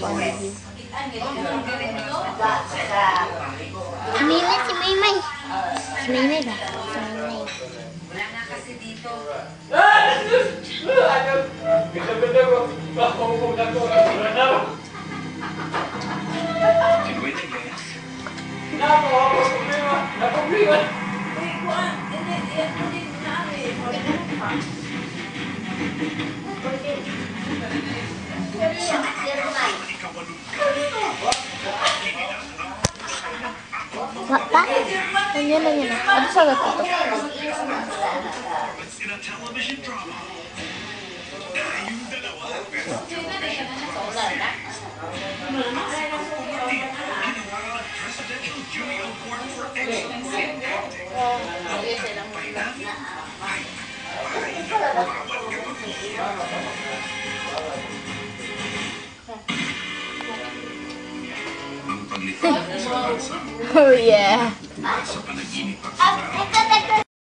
Ponzi. Si Maymay, si. Si Maymay. Wala na. Wa pa? Nandiyan na yun. Ano sa gato to? in a paglipad sa bansa Oh yeah. sa panaginip at sa